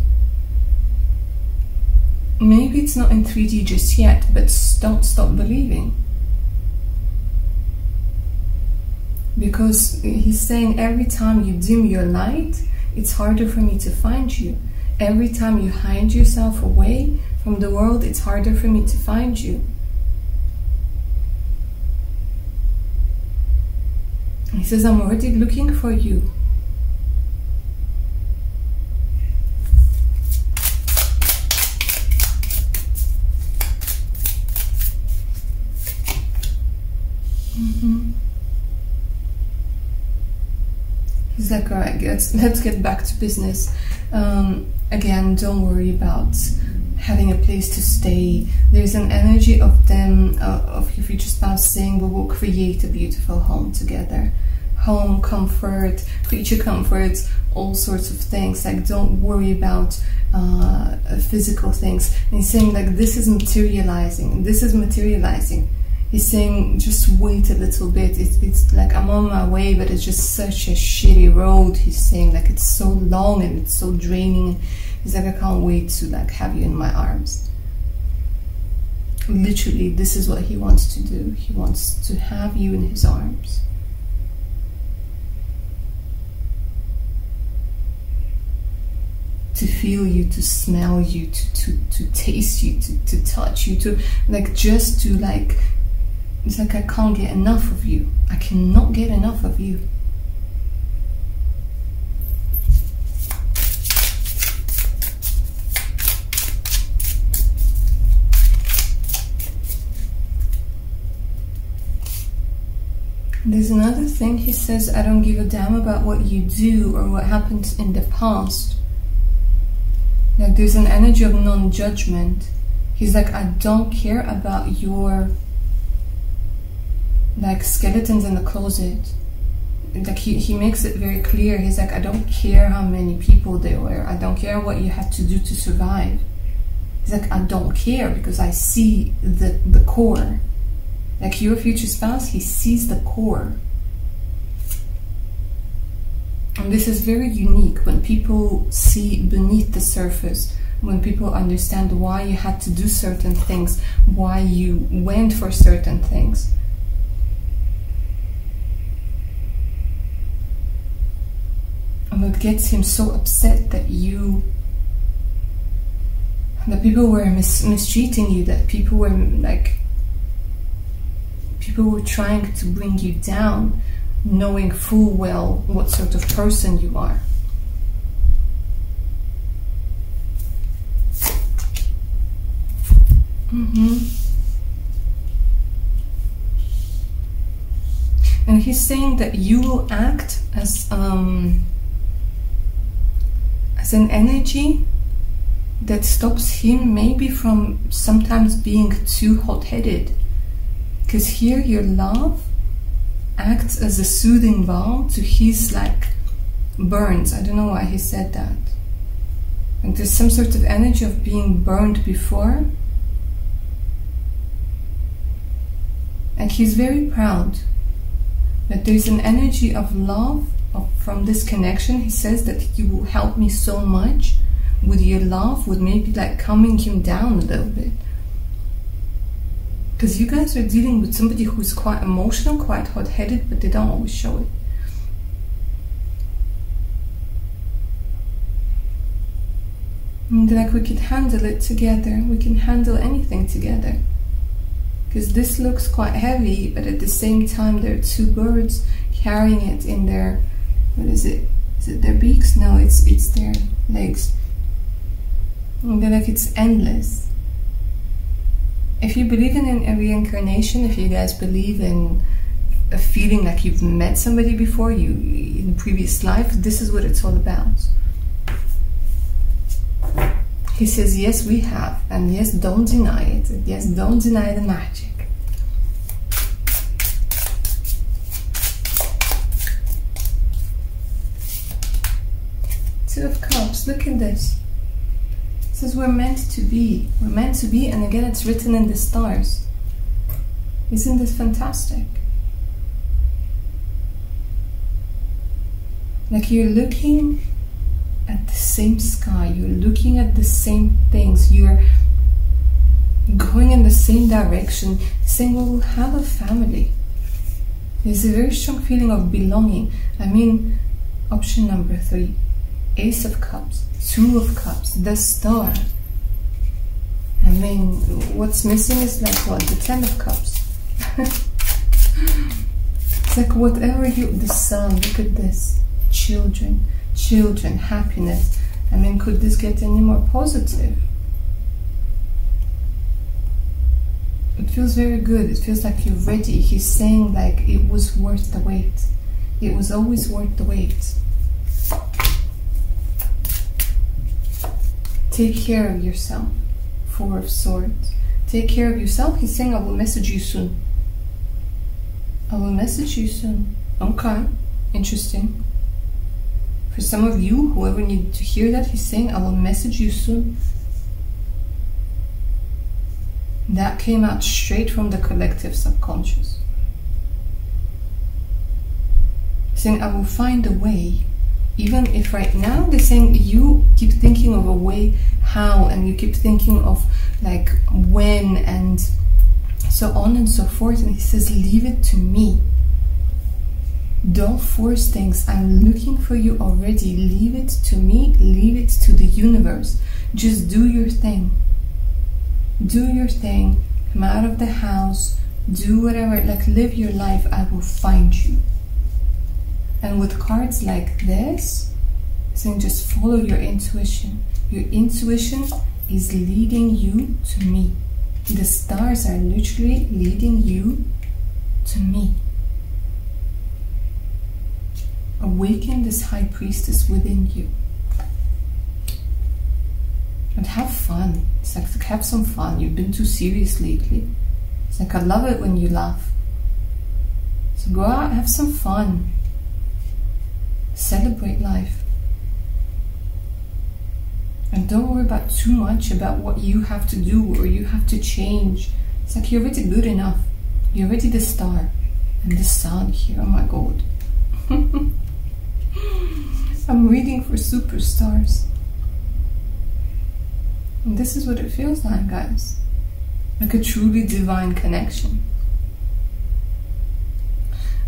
Maybe it's not in 3D just yet, but don't stop believing. Because he's saying every time you dim your light, it's harder for me to find you. Every time you hide yourself away from the world, it's harder for me to find you. He says, I'm already looking for you. He's like, all right, let's let's get back to business. Um, again, don't worry about having a place to stay. There's an energy of them, uh, of your future spouse saying, we will create a beautiful home together. Home, comfort, creature comforts, all sorts of things. Like, don't worry about uh, physical things. And he's saying, like, this is materializing. This is materializing he's saying just wait a little bit it's, it's like i'm on my way but it's just such a shitty road he's saying like it's so long and it's so draining he's like i can't wait to like have you in my arms literally this is what he wants to do he wants to have you in his arms to feel you, to smell you, to, to, to taste you, to, to touch you, to like just to like it's like I can't get enough of you. I cannot get enough of you. There's another thing he says, I don't give a damn about what you do or what happened in the past. Like there's an energy of non judgment. He's like, I don't care about your like skeletons in the closet. Like he, he makes it very clear. He's like, I don't care how many people there were. I don't care what you had to do to survive. He's like, I don't care because I see the the core. Like your future spouse, he sees the core. And this is very unique when people see beneath the surface, when people understand why you had to do certain things, why you went for certain things. and it gets him so upset that you that people were mis- mistreating you that people were like people were trying to bring you down knowing full well what sort of person you are mm-hmm. and he's saying that you will act as um, as an energy that stops him maybe from sometimes being too hot headed. Because here your love acts as a soothing balm to his like burns. I don't know why he said that. Like there's some sort of energy of being burned before. And he's very proud that there's an energy of love of, from this connection. He says that you will help me so much with your love, with maybe like calming him down a little bit. Because you guys are dealing with somebody who's quite emotional, quite hot headed, but they don't always show it. And like we could handle it together, we can handle anything together. Because this looks quite heavy, but at the same time, there are two birds carrying it in their what is it? Is it their beaks? No, it's it's their legs. And like it's endless. If you believe in a reincarnation, if you guys believe in a feeling like you've met somebody before you in previous life, this is what it's all about. He says, Yes, we have, and yes, don't deny it. Yes, don't deny the magic. Two of Cups, look at this. Says we're meant to be. We're meant to be, and again, it's written in the stars. Isn't this fantastic? Like you're looking at the same sky, you're looking at the same things, you're going in the same direction, saying, we'll have a family. There's a very strong feeling of belonging. I mean, option number three Ace of Cups, Two of Cups, the Star. I mean, what's missing is like what? The Ten of Cups. it's like whatever you, the Sun, look at this. Children, children, happiness. I mean, could this get any more positive? It feels very good. It feels like you're ready. He's saying like it was worth the wait. It was always worth the wait. Take care of yourself. Four of Swords. Take care of yourself. He's saying, I will message you soon. I will message you soon. Okay. Interesting. For some of you, whoever needed to hear that, he's saying, I will message you soon. That came out straight from the collective subconscious. Saying, I will find a way even if right now they're saying you keep thinking of a way how and you keep thinking of like when and so on and so forth. And he says leave it to me. Don't force things. I'm looking for you already. Leave it to me. Leave it to the universe. Just do your thing. Do your thing. Come out of the house. Do whatever. Like live your life. I will find you and with cards like this, saying just follow your intuition. Your intuition is leading you to me. The stars are literally leading you to me. Awaken this high priestess within you. And have fun. It's like have some fun. You've been too serious lately. It's like I love it when you laugh. So go out, have some fun. Celebrate life. And don't worry about too much about what you have to do or you have to change. It's like you're already good enough. You're already the star. And the sun here, oh my god. I'm reading for superstars. And this is what it feels like, guys. Like a truly divine connection.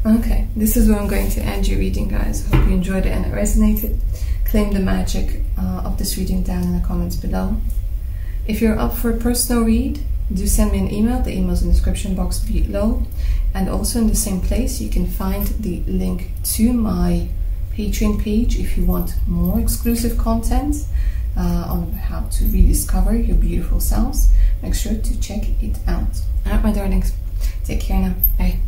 Okay, this is where I'm going to end your reading, guys. Hope you enjoyed it and it resonated. Claim the magic uh, of this reading down in the comments below. If you're up for a personal read, do send me an email. The email's in the description box below. And also in the same place, you can find the link to my Patreon page if you want more exclusive content uh, on how to rediscover your beautiful selves. Make sure to check it out. Alright, my darlings, take care now. Bye.